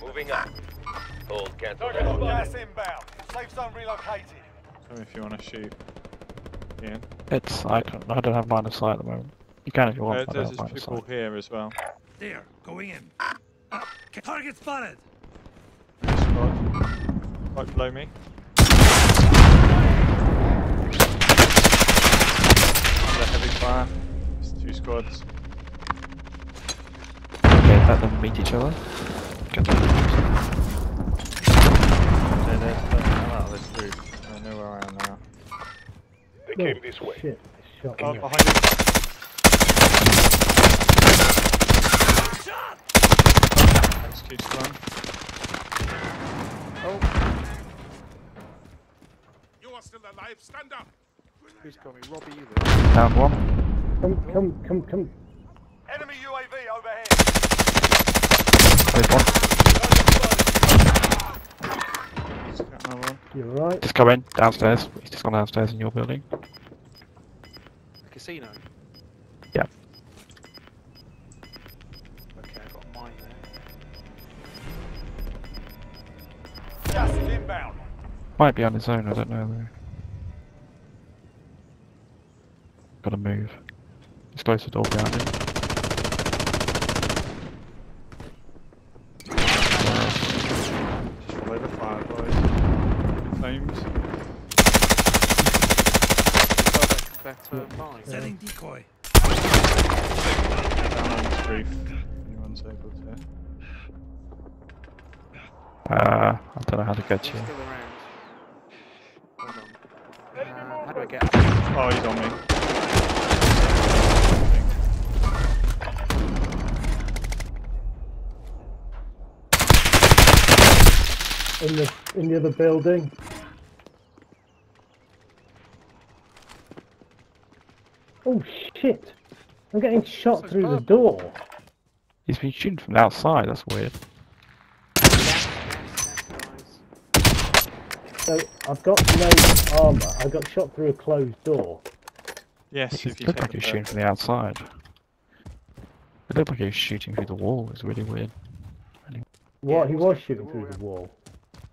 Moving up. Hold, cancel. Target on gas inbound. Safe zone relocated. Tell me if you want to shoot. Ian. It's I don't I don't have line of sight at the moment. You can if you want. Uh, I don't there's have line of people sight. here as well. There, going in. Uh, target spotted. Squad. Right below me. Under heavy fire. There's two squads. Okay, let them meet each other. Get them. They're, they're, they're out of this roof. I know where I am now. They came this way. Shit, shot Oh, me. behind you. Execute one. Oh. You are still alive. Stand up. Who's got? Robbie, you Down one. Come, come, come, come. Enemy UAV overhead. There's one. Just got another one. You're right. Just go in downstairs. He's just gone downstairs in your building. The casino. Yeah. Okay, I got mine there. Gas is inbound. Might be on his own. I don't know though. Gotta move. He's close to the door behind him. Just follow the fire, boys. Flames. Better mine. Setting decoy. Down on this roof. Anyone's able to. Uh, I don't know how to get He's you. still around. Hold on. Uh, how do I get up? Oh, he's on me. In the in the other building. Oh shit! I'm getting shot So through the door. He's been shooting from the outside. That's weird. Gas, gas, guys. So I've got no armor. I got shot through a closed door. Yes, He if you looked like the he was shooting purple. from the outside. It looked like he was shooting through the wall. It's really weird. What? he he was was shooting shooting through through the the wall.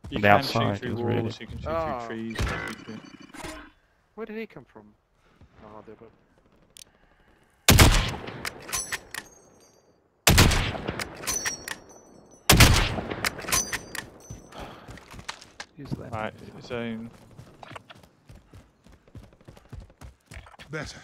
You From the outside, shoot through it was walls, really- you can shoot Oh. through trees. Where did he come from? Oh, there, but. Right, zone. Better.